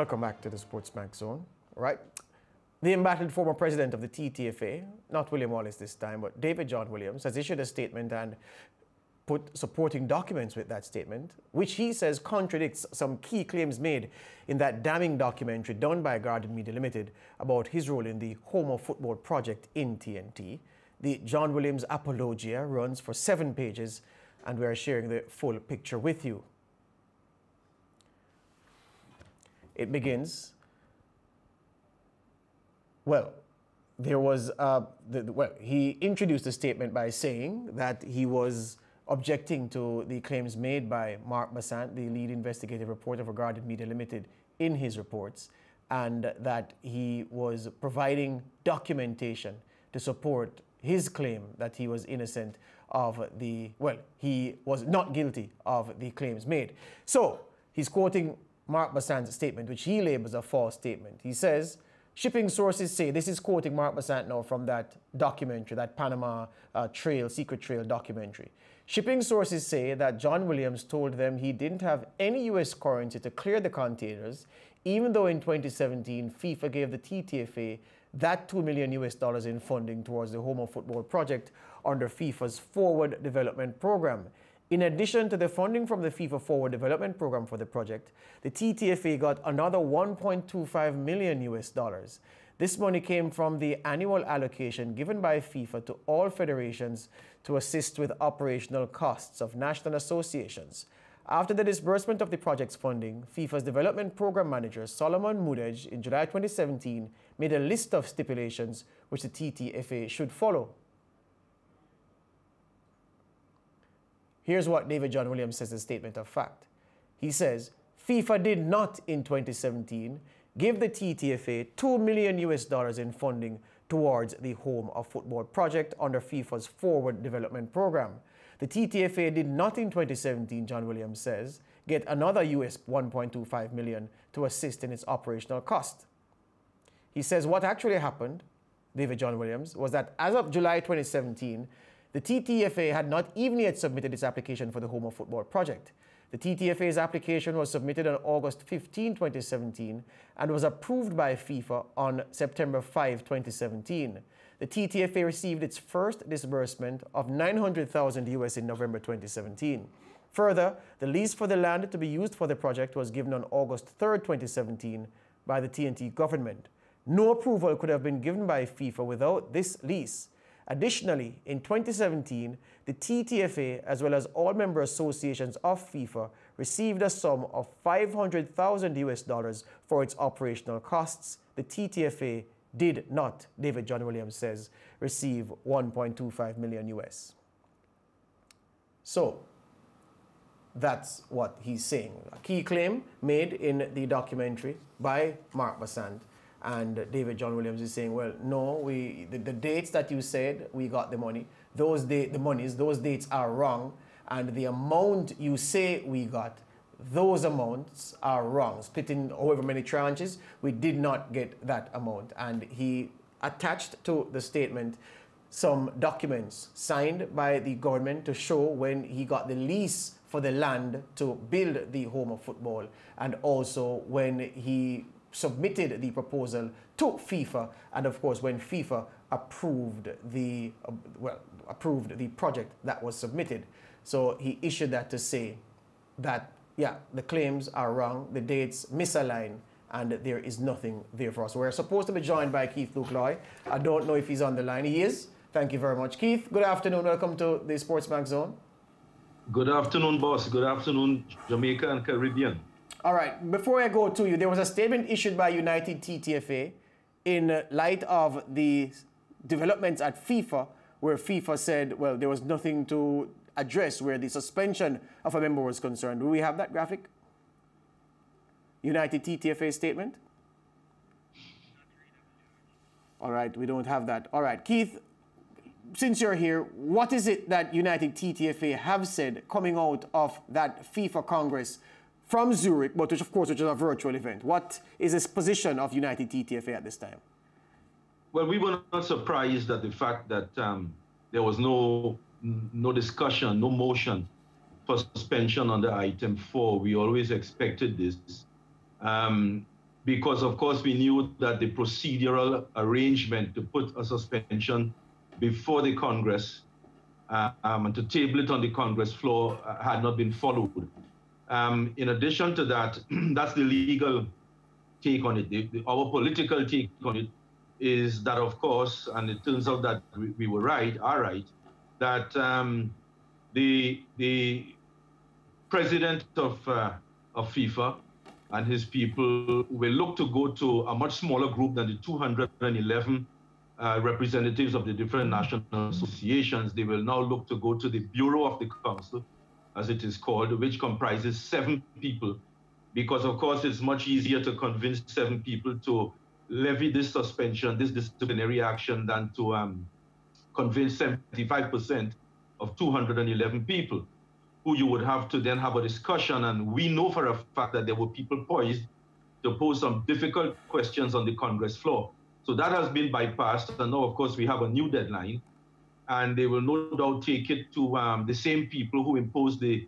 Welcome back to the SportsMax Zone. All right. The embattled former president of the TTFA, not William Wallace this time, but David John Williams, has issued a statement and put supporting documents with that statement, which he says contradicts some key claims made in that damning documentary done by Guardian Media Limited about his role in the Home of Football project in T&T. The John Williams apologia runs for seven pages, and we are sharing the full picture with you. It begins, well, there was, uh, the, well, he introduced the statement by saying that he was objecting to the claims made by Mark Bassant, the lead investigative reporter for Guardian Media Limited, in his reports, and that he was providing documentation to support his claim that he was innocent of the, well, he was not guilty of the claims made. So he's quoting Mark Bassant's statement, which he labels a false statement. He says, shipping sources say, this is quoting Mark Bassant now from that documentary, that Panama uh, Trail, Secret Trail documentary. Shipping sources say that John Williams told them he didn't have any U.S. currency to clear the containers, even though in 2017 FIFA gave the TTFA that 2 million US dollars in funding towards the Home of Football project under FIFA's Forward Development Program. In addition to the funding from the FIFA Forward Development Program for the project, the TTFA got another 1.25 million US dollars. This money came from the annual allocation given by FIFA to all federations to assist with operational costs of national associations. After the disbursement of the project's funding, FIFA's development program manager Solomon Mudege in July 2017 made a list of stipulations which the TTFA should follow. Here's what David John Williams says in a statement of fact. He says, FIFA did not in 2017 give the TTFA 2 million US dollars in funding towards the Home of Football project under FIFA's Forward Development Program. The TTFA did not in 2017, John Williams says, get another US 1.25 million to assist in its operational cost. He says what actually happened, David John Williams, was that as of July 2017, the TTFA had not even yet submitted its application for the Home of Football project. The TTFA's application was submitted on August 15, 2017, and was approved by FIFA on September 5, 2017. The TTFA received its first disbursement of 900,000 US in November 2017. Further, the lease for the land to be used for the project was given on August 3, 2017 by the T&T government. No approval could have been given by FIFA without this lease. Additionally, in 2017, the TTFA, as well as all member associations of FIFA, received a sum of 500,000 US dollars for its operational costs. The TTFA did not, David John Williams says, receive 1.25 million US. So, that's what he's saying. A key claim made in the documentary by Mark Bassant and David John Williams is saying, well, no, we the, the dates that you said we got the money, those date the monies, those dates are wrong, and the amount you say we got, those amounts are wrong. Split in however many tranches, we did not get that amount. And he attached to the statement some documents signed by the government to show when he got the lease for the land to build the home of football and also when he submitted the proposal to FIFA, and of course, when FIFA approved the uh, well approved the project that was submitted, so he issued that to say that yeah, the claims are wrong, the dates misalign, and there is nothing there for us. We're supposed to be joined by Keith Look Loy. I don't know if he's on the line. He is. Thank you very much, Keith. Good afternoon. Welcome to the SportsMax Zone. Good afternoon, boss. Good afternoon, Jamaica and Caribbean. All right. Before I go to you, there was a statement issued by United TTFA in light of the developments at FIFA, where FIFA said, well, there was nothing to address where the suspension of a member was concerned. Do we have that graphic? United TTFA statement? All right, we don't have that. All right, Keith, since you're here, what is it that United TTFA have said coming out of that FIFA Congress from Zurich, but which of course which is a virtual event. What is the position of United TTFA at this time? Well, we were not surprised at the fact that um, there was no no discussion, no motion for suspension under item four. We always expected this. Um, because, of course, we knew that the procedural arrangement to put a suspension before the Congress uh, um, and to table it on the Congress floor uh, had not been followed. Um, in addition to that, that's the legal take on it. The, the, our political take on it is that, of course, and it turns out that we, we were right, are right, that um, the the president of uh, of FIFA and his people will look to go to a much smaller group than the 211 uh, representatives of the different national associations. They will now look to go to the Bureau of the Council, as it is called, which comprises seven people, because of course it's much easier to convince seven people to levy this suspension, this disciplinary action, than to um, convince 75% of 211 people who you would have to then have a discussion. And we know for a fact that there were people poised to pose some difficult questions on the Congress floor. So that has been bypassed. And now, of course, we have a new deadline. And they will no doubt take it to um, the same people who imposed the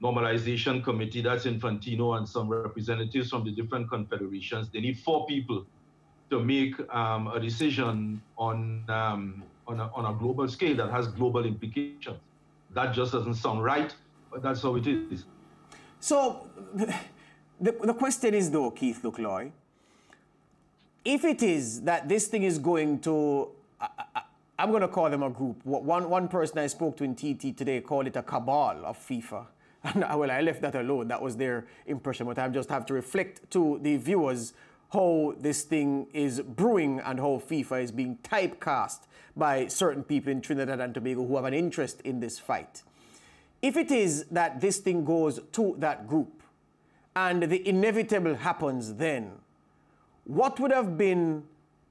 normalization committee. That's Infantino and some representatives from the different confederations. They need four people to make um, a decision on, um, on, a, on a global scale that has global implications. That just doesn't sound right, but that's how it is. So the, the question is though, Keith Look Loy, if it is that this thing is going to, I, am going to call them a group. One, one person I spoke to in TT today called it a cabal of FIFA. And well, I left that alone. That was their impression. But I just have to reflect to the viewers how this thing is brewing and how FIFA is being typecast by certain people in Trinidad and Tobago who have an interest in this fight. If it is that this thing goes to that group and the inevitable happens then, what would have been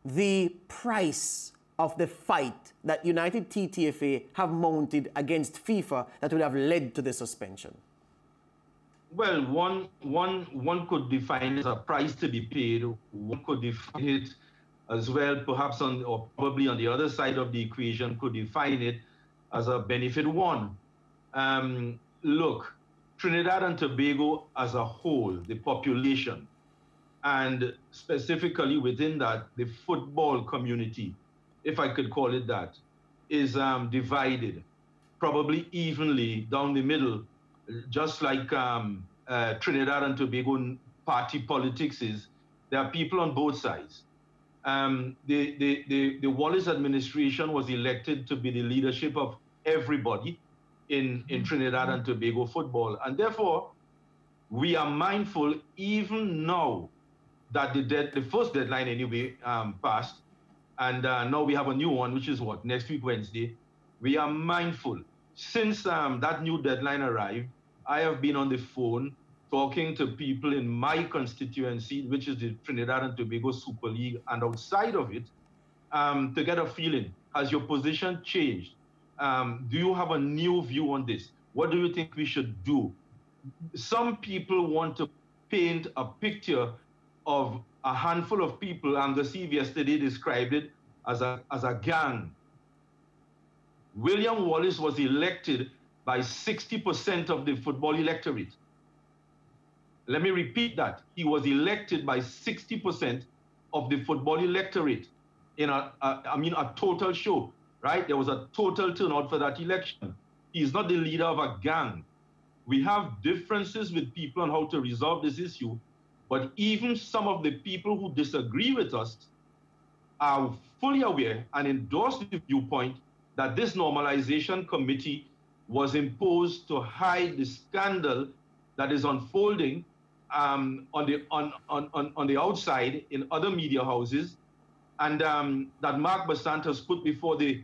the price of the fight that United TTFA have mounted against FIFA that would have led to the suspension? Well, one, one, one could define it as a price to be paid. One could define it as well, perhaps on or probably on the other side of the equation, could define it as a benefit one. Um, look, Trinidad and Tobago as a whole, the population, and specifically within that, the football community, if I could call it that, is um, divided, probably evenly down the middle, just like um, uh, Trinidad and Tobago party politics is. There are people on both sides um, the, the, the, the, Wallace administration was elected to be the leadership of everybody in, in mm-hmm. Trinidad and Tobago football. And therefore, we are mindful even now that the, dead, the first deadline anyway um, passed, and uh, now we have a new one, which is what, next week, Wednesday. We are mindful. Since um, that new deadline arrived, I have been on the phone talking to people in my constituency, which is the Trinidad and Tobago Super League, and outside of it, um, to get a feeling. Has your position changed? Um, do you have a new view on this? What do you think we should do? Some people want to paint a picture of a handful of people. and the Eve yesterday described it as a, as a gang. William Wallace was elected by 60% of the football electorate. Let me repeat that. He was elected by 60% of the football electorate in a, a, I mean, a total show, right? There was a total turnout for that election. He's not the leader of a gang. We have differences with people on how to resolve this issue, but even some of the people who disagree with us are fully aware and endorse the viewpoint that this normalization committee was imposed to hide the scandal that is unfolding um, on the on, on, on, the outside in other media houses, and um, that Mark Bassant has put before the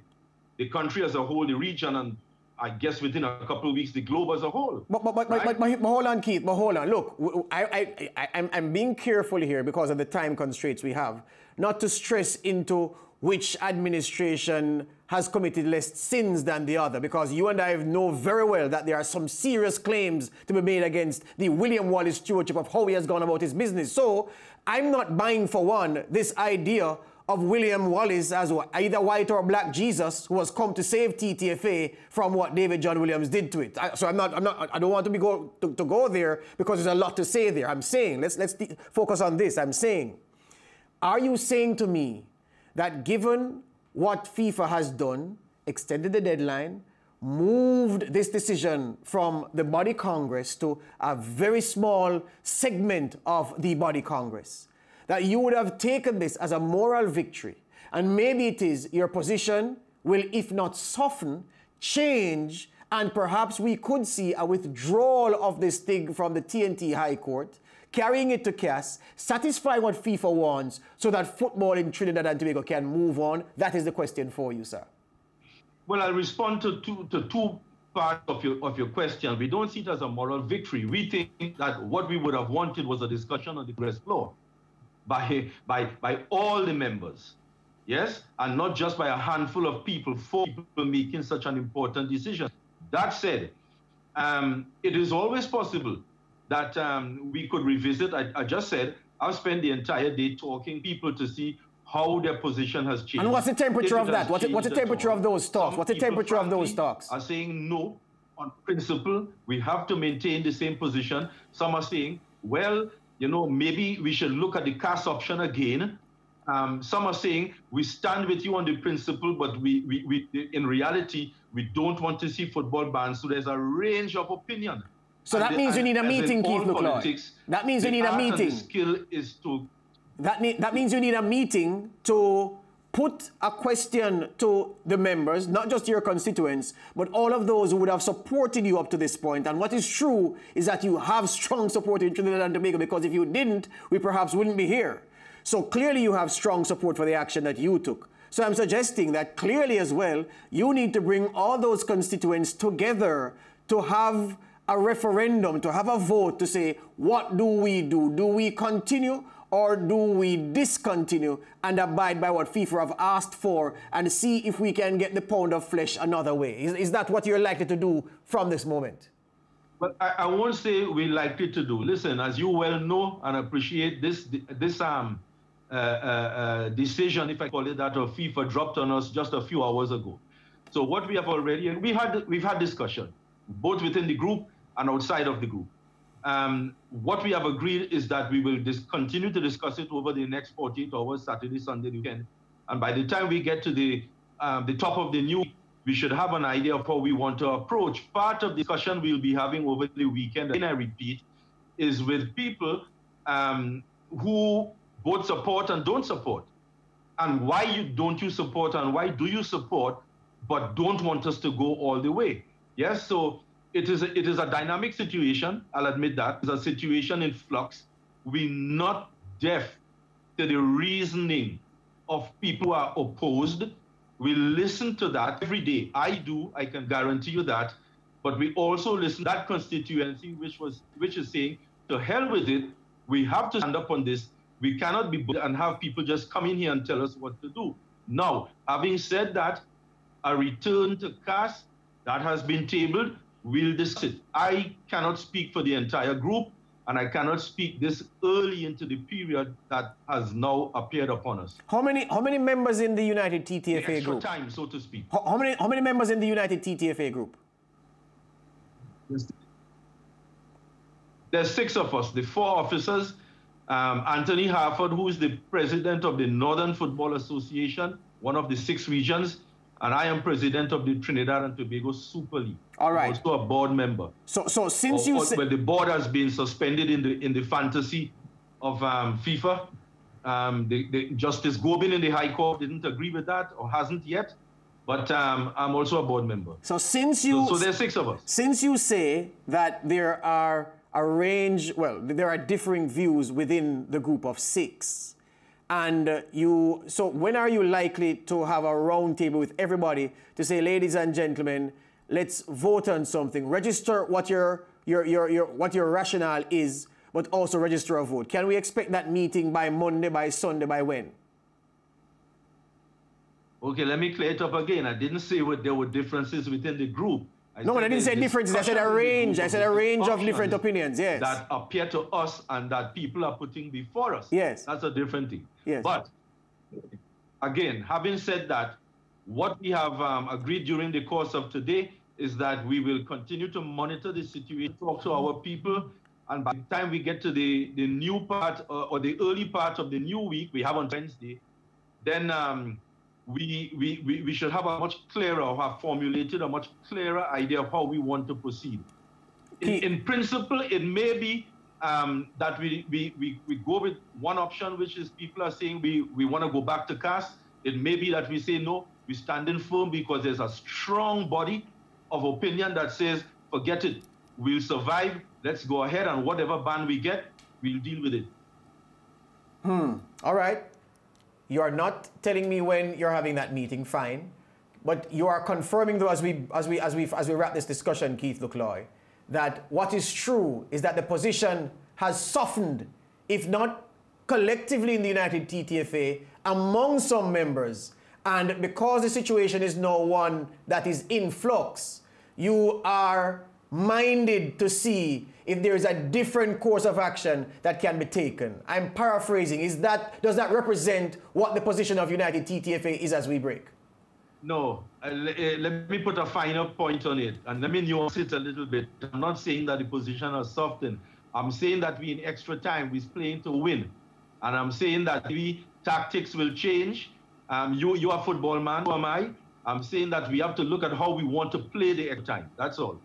the country as a whole, the region, and I guess within a couple of weeks, the globe as a whole. But, but, but, right? but, but, but, hold on, Keith, but hold on. Look, I, I, I, I'm, I'm being careful here because of the time constraints we have, not to stress into which administration has committed less sins than the other because you and I know very well that there are some serious claims to be made against the William Wallace stewardship of how he has gone about his business. So I'm not buying, for one, this idea of William Wallace as either white or black Jesus who has come to save TTFA from what David John Williams did to it. I, so I'm not, I'm not, I don't want to be go to, to go there because there's a lot to say there. I'm saying, let's, let's focus on this. I'm saying, are you saying to me that given what FIFA has done, extended the deadline, moved this decision from the body Congress to a very small segment of the body Congress, that you would have taken this as a moral victory. And maybe it is your position will, if not soften, change, and perhaps we could see a withdrawal of this thing from the T&T High Court, carrying it to CAS, satisfying what FIFA wants, so that football in Trinidad and Tobago can move on. That is the question for you, sir. Well, I'll respond to two, to two parts of your, of your question. We don't see it as a moral victory. We think that what we would have wanted was a discussion on the Congress floor by, by, by all the members, yes, and not just by a handful of people, four people making such an important decision. That said, um, it is always possible that um, we could revisit. I, I just said I've spent the entire day talking people to see how their position has changed. And what's the temperature of that? What's, what's the temperature of those talks? What's the temperature of those talks? Are saying no on principle. We have to maintain the same position. Some are saying, well, you know, maybe we should look at the CAS option again. Um, some are saying we stand with you on the principle, but we, we, we, in reality, we don't want to see football banned. So there's a range of opinion. So and that the, means you need a meeting, Keith McLeod. That means you need a meeting. the skill is to that, that means you need a meeting to put a question to the members, not just your constituents, but all of those who would have supported you up to this point. And what is true is that you have strong support in Trinidad and Tobago because if you didn't, we perhaps wouldn't be here. So clearly you have strong support for the action that you took. So I'm suggesting that clearly as well, you need to bring all those constituents together to have a referendum, to have a vote to say, what do we do? Do we continue or do we discontinue and abide by what FIFA have asked for and see if we can get the pound of flesh another way? Is, is that what you're likely to do from this moment? But I, I won't say we're likely to do. Listen, as you well know and appreciate, this this um uh, uh, uh, decision, if I call it that, of FIFA dropped on us just a few hours ago. So what we have already, and we had we've had discussion, both within the group and outside of the group. Um, what we have agreed is that we will continue to discuss it over the next 48 hours, Saturday, Sunday, weekend. And by the time we get to the, um, the top of the new, we should have an idea of how we want to approach. Part of the discussion we'll be having over the weekend, and I repeat, is with people um, who both support and don't support. And why you don't you support and why do you support, but don't want us to go all the way. Yes, so it is a, it is a dynamic situation. I'll admit that it's a situation in flux. We're not deaf to the reasoning of people who are opposed. We listen to that every day. I do. I can guarantee you that. But we also listen to that constituency, which was which is saying, to hell with it. We have to stand up on this. We cannot be and have people just come in here and tell us what to do. Now, having said that, a return to CAS that has been tabled we'll discuss it. I cannot speak for the entire group, and I cannot speak this early into the period that has now appeared upon us. How many how many members in the United TTFA the group? time, so to speak. How, how, many how many members in the United TTFA group? There's six of us, the four officers. Um, Anthony Harford, who is the president of the Northern Football Association, one of the six regions, and I am president of the Trinidad and Tobago Super League. All right. I'm also a board member. So, so since or, you well, the board has been suspended in the in the fantasy of um, FIFA. Um, the, the, Justice Gobin in the High Court didn't agree with that or hasn't yet. But um, I'm also a board member. So since you so, so there's six of us. Since you say that there are a range, well, there are differing views within the group of six. And you, so when are you likely to have a roundtable with everybody to say, ladies and gentlemen, let's vote on something, register what your, your, your, your, what your rationale is, but also register a vote. Can we expect that meeting by Monday, by Sunday, by when? Okay, let me clear it up again. I didn't say what there were differences within the group. I no, I didn't say differences. I said a range. I said a range of different opinions. Yes. That appear to us and that people are putting before us. Yes. That's a different thing. Yes. But again, having said that, what we have um, agreed during the course of today is that we will continue to monitor the situation, talk to our people, and by the time we get to the, the new part uh, or the early part of the new week we have on Wednesday, then um, we, we, we, we should have a much clearer or have formulated a much clearer idea of how we want to proceed. In, in principle, it may be um, that we, we, we, we go with one option, which is people are saying we, we want to go back to CAS. It may be that we say no, we stand in firm because there's a strong body of opinion that says, forget it, we'll survive, let's go ahead, and whatever ban we get, we'll deal with it. Hmm, all right. You are not telling me when you're having that meeting, fine. But you are confirming, though, as we, as we, as we, as we wrap this discussion, Keith Look Loy, that what is true is that the position has softened, if not collectively in the United TTFA, among some members. And because the situation is now one that is in flux, you are minded to see if there is a different course of action that can be taken. I'm paraphrasing. Is that, does that represent what the position of United TTFA is as we break? No, uh, let me put a finer point on it and let me nuance it a little bit. I'm not saying that the position has softened. I'm saying that we in extra time, we're playing to win. And I'm saying that we tactics will change. Um, you, you are football man, who am I? I'm saying that we have to look at how we want to play the extra time. That's all.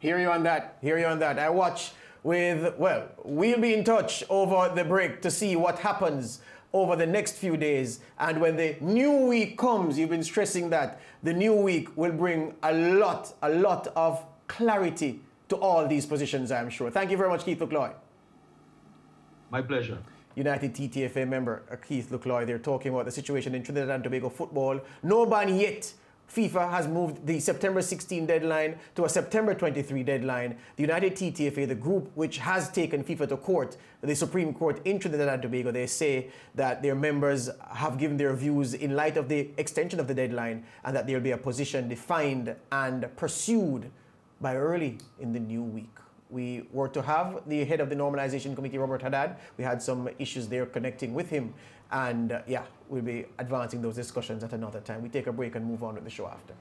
Hear you on that. Hear you on that. I watch with, well, we'll be in touch over the break to see what happens over the next few days. And when the new week comes, you've been stressing that the new week will bring a lot, a lot of clarity to all these positions, I'm sure. Thank you very much, Keith Look Loy. My pleasure. United TTFA member uh, Keith Look Loy, they're talking about the situation in Trinidad and Tobago football. No ban yet FIFA has moved the September 16 deadline to a September 23 deadline. The United TTFA, the group which has taken FIFA to court, the Supreme Court in Trinidad and Tobago, they say that their members have given their views in light of the extension of the deadline and that there will be a position defined and pursued by early in the new week. We were to have the head of the normalization committee, Robert Haddad. We had some issues there connecting with him. And uh, yeah, we'll be advancing those discussions at another time. We take a break and move on with the show after.